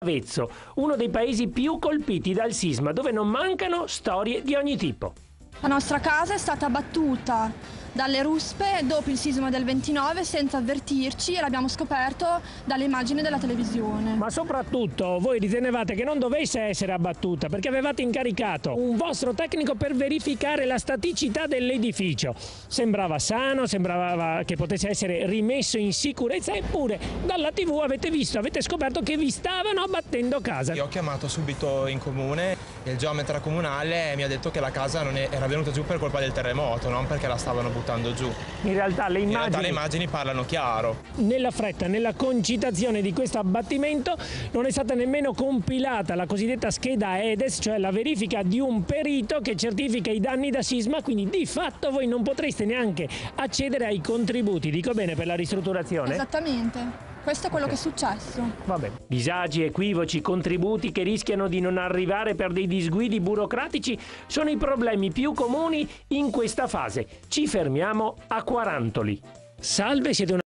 Avezzo, uno dei paesi più colpiti dal sisma, dove non mancano storie di ogni tipo. La nostra casa è stata battuta dalle ruspe dopo il sisma del 29 senza avvertirci e l'abbiamo scoperto dalle immagini della televisione. Ma soprattutto voi ritenevate che non dovesse essere abbattuta perché avevate incaricato un vostro tecnico per verificare la staticità dell'edificio. Sembrava sano, sembrava che potesse essere rimesso in sicurezza, eppure dalla tv avete visto, avete scoperto che vi stavano abbattendo casa. Io ho chiamato subito in comune il geometra comunale mi ha detto che la casa era venuta giù per colpa del terremoto, non perché la stavano buttando giù. In realtà le immagini, In realtà le immagini parlano chiaro. Nella fretta, nella concitazione di questo abbattimento non è stata nemmeno compilata la cosiddetta scheda EDES, cioè la verifica di un perito che certifica i danni da sisma, quindi di fatto voi non potreste neanche accedere ai contributi, dico bene, per la ristrutturazione? Esattamente. Questo è quello okay. che è successo. Vabbè. Disagi, equivoci, contributi che rischiano di non arrivare per dei disguidi burocratici sono i problemi più comuni in questa fase. Ci fermiamo a Quarantoli. Salve, siete una